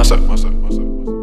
masa, masa, masa. masa.